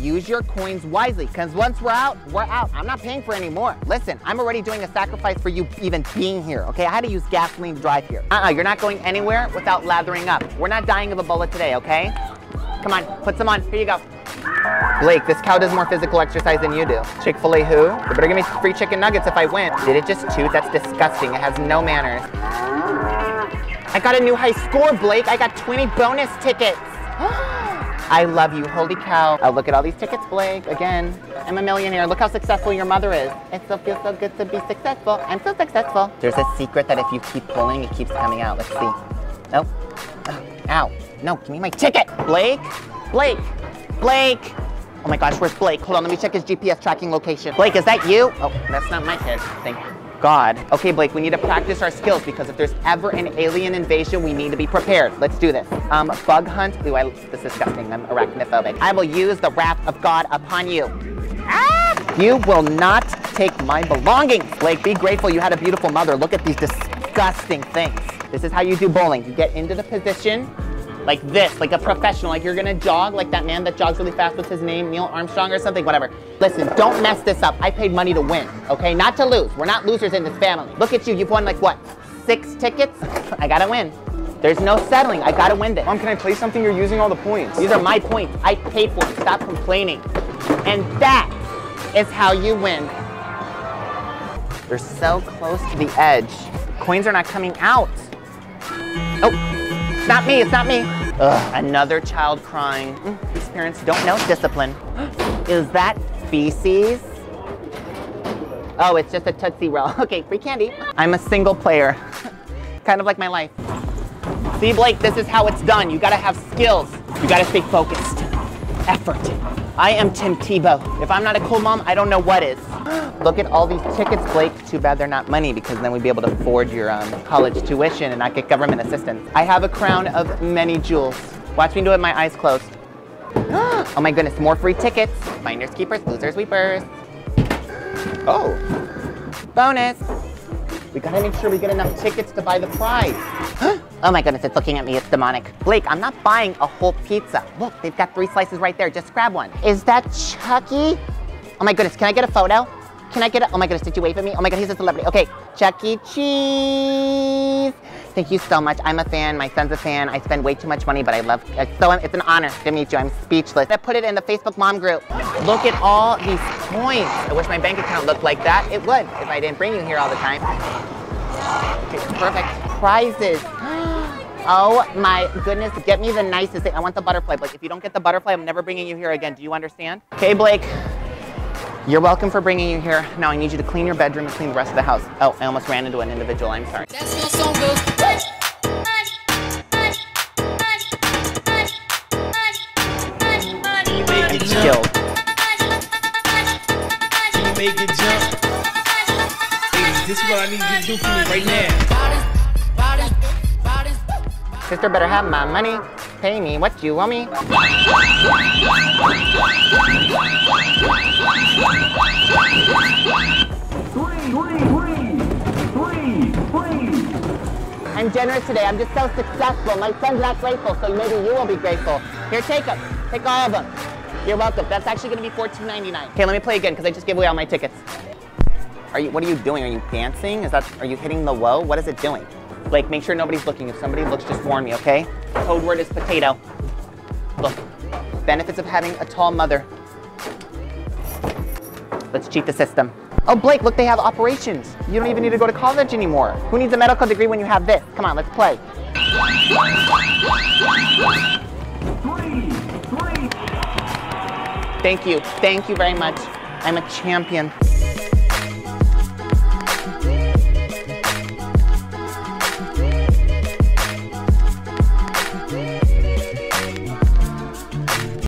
use your coins wisely, because once we're out, we're out. I'm not paying for any more. Listen, I'm already doing a sacrifice for you even being here, okay? I had to use gasoline to drive here. Uh-uh, you're not going anywhere without lathering up. We're not dying of Ebola today, okay? Come on, put some on. Here you go. Blake, this cow does more physical exercise than you do. Chick-fil-A who? They better give me free chicken nuggets if I win. Did it just toot? That's disgusting. It has no manners. I got a new high score, Blake. I got 20 bonus tickets. I love you, holy cow. Oh, look at all these tickets, Blake. Again, I'm a millionaire. Look how successful your mother is. It still feels so good to be successful. I'm so successful. There's a secret that if you keep pulling, it keeps coming out. Let's see. Nope. Oh, ow. No, give me my ticket. Blake? Blake? Blake? Oh my gosh, where's Blake? Hold on, let me check his GPS tracking location. Blake, is that you? Oh, that's not my kid. Thank God. Okay, Blake, we need to practice our skills because if there's ever an alien invasion, we need to be prepared. Let's do this. Um, bug hunt. Ooh, I, this is disgusting. I'm arachnophobic. I will use the wrath of God upon you. Ah! You will not take my belongings. Blake, be grateful you had a beautiful mother. Look at these disgusting things. This is how you do bowling. You get into the position, like this, like a professional, like you're gonna jog, like that man that jogs really fast, what's his name, Neil Armstrong or something, whatever. Listen, don't mess this up. I paid money to win, okay? Not to lose. We're not losers in this family. Look at you, you've won like what, six tickets? I gotta win. There's no settling, I gotta win this. Mom, can I play something? You're using all the points. These are my points, I paid for them, stop complaining. And that is how you win. You're so close to the edge. Coins are not coming out. Oh, not me, it's not me. Ugh, another child crying. Mm, These parents don't know discipline. Is that feces? Oh, it's just a Tootsie Roll. Okay, free candy. I'm a single player. kind of like my life. See, Blake, this is how it's done. You gotta have skills. You gotta stay focused. Effort. I am Tim Tebow. If I'm not a cool mom, I don't know what is. Look at all these tickets, Blake. Too bad they're not money because then we'd be able to afford your um, college tuition and not get government assistance. I have a crown of many jewels. Watch me do it with my eyes closed. oh my goodness, more free tickets. Finders, keepers, losers, weepers. Oh, bonus. We gotta make sure we get enough tickets to buy the prize. Huh? oh my goodness, it's looking at me, it's demonic. Blake, I'm not buying a whole pizza. Look, they've got three slices right there, just grab one. Is that Chucky? Oh my goodness, can I get a photo? Can I get a, oh my goodness, did you wave at me? Oh my god, he's a celebrity. Okay, Chuck E. Cheese. Thank you so much. I'm a fan, my son's a fan. I spend way too much money, but I love, it's, so, it's an honor to meet you. I'm speechless. I put it in the Facebook mom group. Look at all these points. I wish my bank account looked like that. It would, if I didn't bring you here all the time. Okay, perfect. Prizes. Oh my goodness, get me the nicest thing. I want the butterfly, Blake. If you don't get the butterfly, I'm never bringing you here again. Do you understand? Okay, Blake. You're welcome for bringing you here. Now I need you to clean your bedroom and clean the rest of the house. Oh, I almost ran into an individual. I'm sorry. Can you make it jump? This is what I need you to do for me right now. Sister better have my money. Pay me what you want me. I'm generous today. I'm just so successful. My son's not grateful, so maybe you will be grateful. Here, take them. Take all of them. You're welcome. That's actually going to be $14.99. Okay, let me play again because I just gave away all my tickets. Are you? What are you doing? Are you dancing? Is that? Are you hitting the low? What is it doing? Blake, make sure nobody's looking. If somebody looks, just warn me, okay? Code word is potato. Look, benefits of having a tall mother. Let's cheat the system. Oh, Blake, look, they have operations. You don't even need to go to college anymore. Who needs a medical degree when you have this? Come on, let's play. Thank you. Thank you very much. I'm a champion.